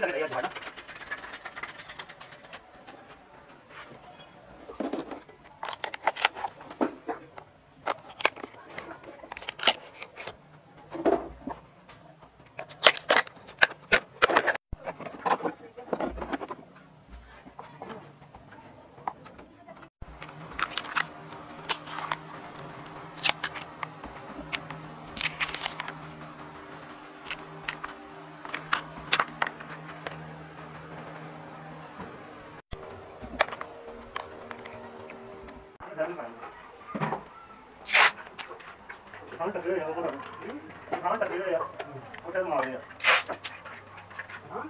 这个人要去玩了。खाना टकरे यार बोलो खाना टकरे यार होटल में आ गया हां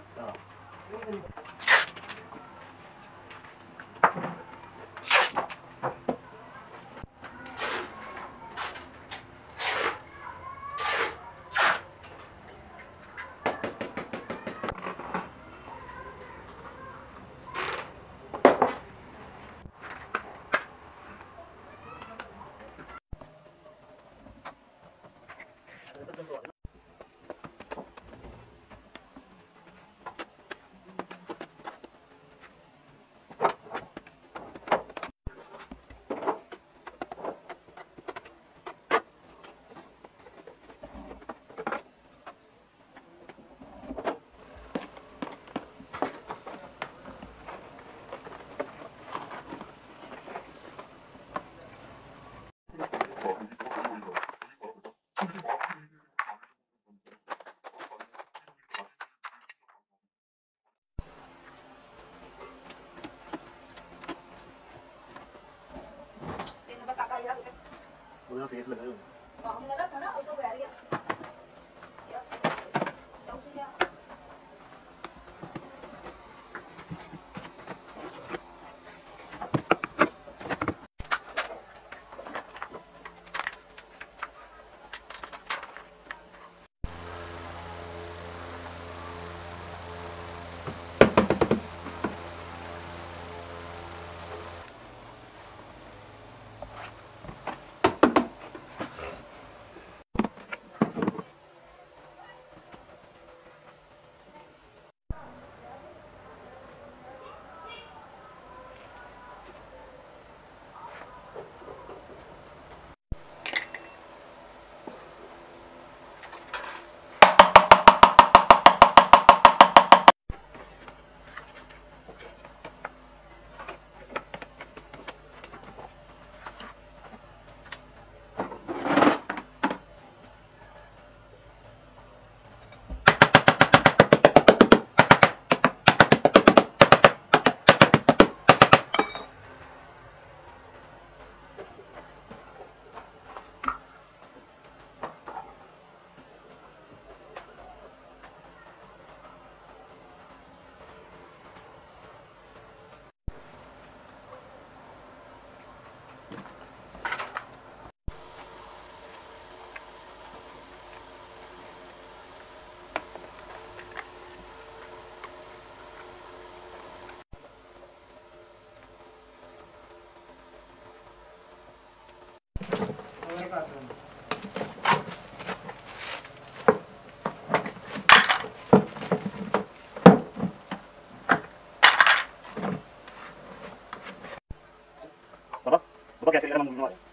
Bapak, bapak kayak saya mau ngomong.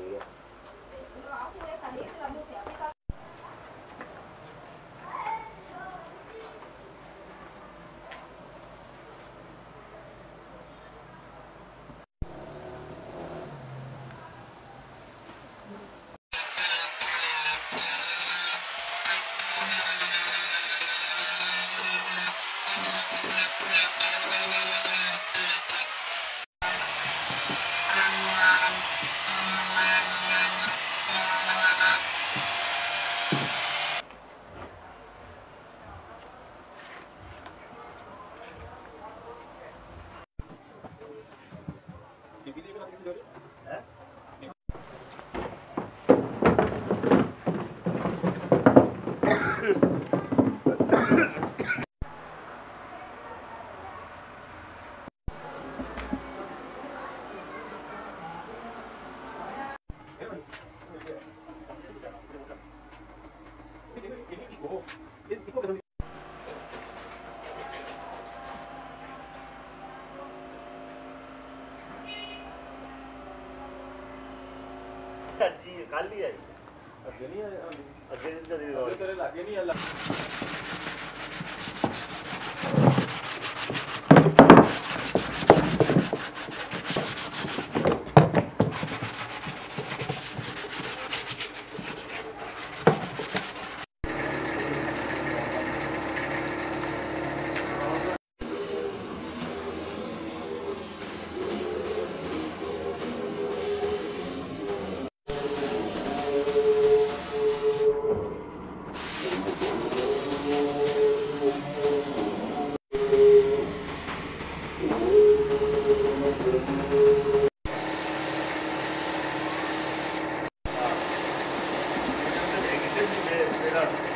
五月。खाली आई। अग्नि अग्नि it up.